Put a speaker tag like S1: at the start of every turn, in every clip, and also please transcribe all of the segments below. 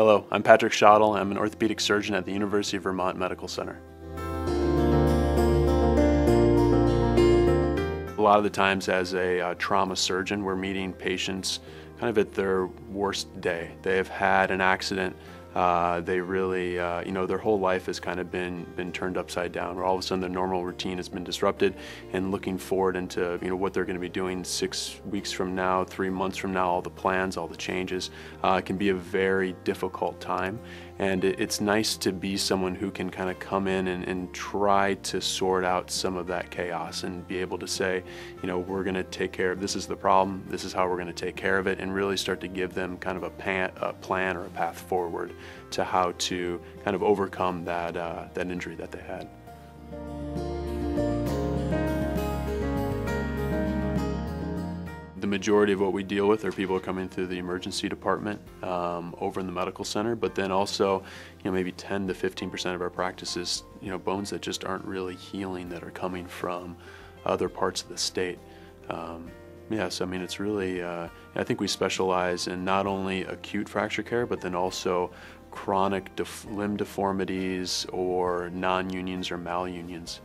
S1: Hello, I'm Patrick Schottel. I'm an orthopedic surgeon at the University of Vermont Medical Center. A lot of the times as a uh, trauma surgeon, we're meeting patients kind of at their worst day. They have had an accident uh, they really, uh, you know, their whole life has kind of been been turned upside down. Where all of a sudden their normal routine has been disrupted, and looking forward into you know what they're going to be doing six weeks from now, three months from now, all the plans, all the changes, uh, can be a very difficult time. And it, it's nice to be someone who can kind of come in and, and try to sort out some of that chaos and be able to say, you know, we're going to take care of this is the problem, this is how we're going to take care of it, and really start to give them kind of a, pan, a plan or a path forward to how to kind of overcome that, uh, that injury that they had. The majority of what we deal with are people coming through the emergency department um, over in the medical center, but then also, you know, maybe 10 to 15 percent of our practices, you know, bones that just aren't really healing that are coming from other parts of the state. Um, Yes, I mean, it's really, uh, I think we specialize in not only acute fracture care, but then also chronic def limb deformities or non-unions or malunions.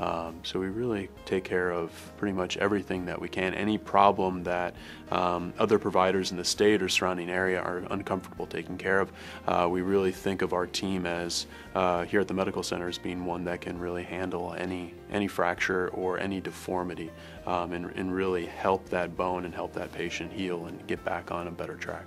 S1: Um, so we really take care of pretty much everything that we can. Any problem that um, other providers in the state or surrounding area are uncomfortable taking care of, uh, we really think of our team as uh, here at the medical center as being one that can really handle any any fracture or any deformity um, and, and really help that bone and help that patient heal and get back on a better track.